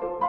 Bye.